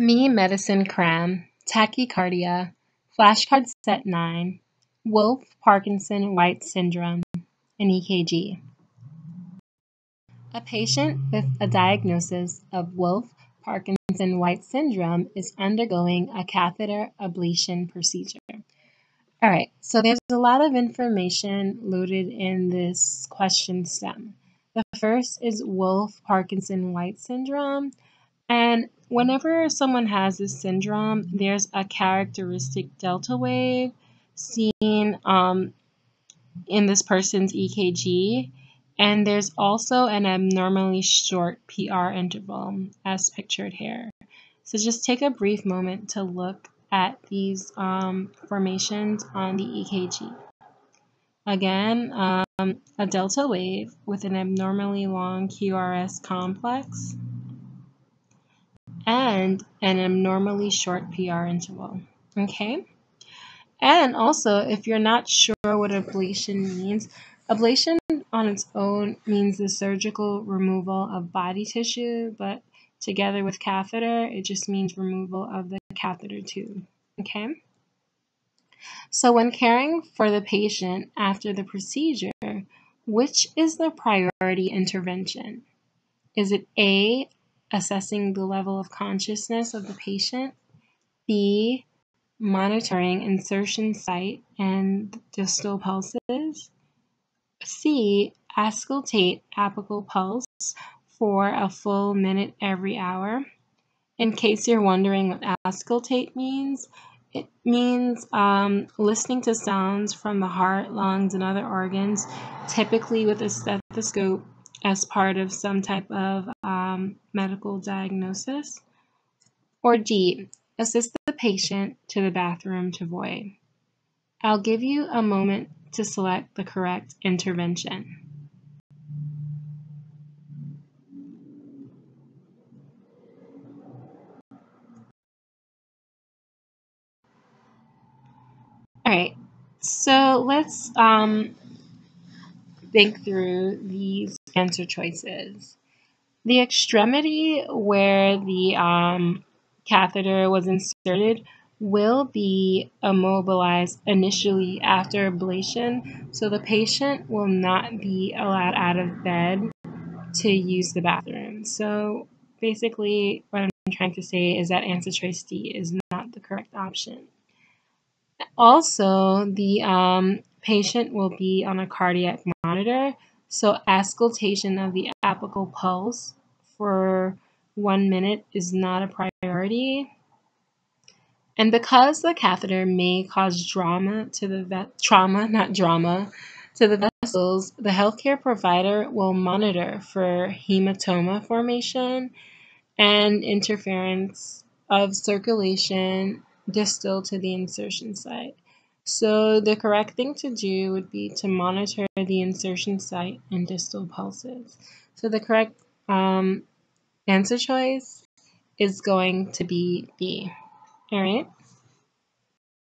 memedicine Cram, Tachycardia, Flashcard Set 9, Wolff Parkinson White Syndrome, and EKG. A patient with a diagnosis of Wolff Parkinson White Syndrome is undergoing a catheter ablation procedure. All right, so there's a lot of information loaded in this question stem. The first is Wolff Parkinson White Syndrome. And whenever someone has this syndrome, there's a characteristic delta wave seen um, in this person's EKG. And there's also an abnormally short PR interval as pictured here. So just take a brief moment to look at these um, formations on the EKG. Again, um, a delta wave with an abnormally long QRS complex and an abnormally short PR interval. Okay? And also, if you're not sure what ablation means, ablation on its own means the surgical removal of body tissue, but together with catheter, it just means removal of the catheter tube. Okay? So, when caring for the patient after the procedure, which is the priority intervention? Is it A, assessing the level of consciousness of the patient. B, monitoring insertion site and distal pulses. C, auscultate apical pulse for a full minute every hour. In case you're wondering what auscultate means, it means um, listening to sounds from the heart, lungs, and other organs, typically with a stethoscope as part of some type of um, medical diagnosis. Or D, assist the patient to the bathroom to void. I'll give you a moment to select the correct intervention. All right, so let's um, think through these answer choices. The extremity where the um, catheter was inserted will be immobilized initially after ablation, so the patient will not be allowed out of bed to use the bathroom. So basically, what I'm trying to say is that answer choice D is not the correct option. Also, the um, patient will be on a cardiac monitor, so auscultation of the apical pulse for one minute is not a priority. And because the catheter may cause drama to the trauma, not drama, to the vessels, the healthcare provider will monitor for hematoma formation and interference of circulation distal to the insertion site. So the correct thing to do would be to monitor the insertion site and distal pulses. So the correct um, answer choice is going to be B. All right.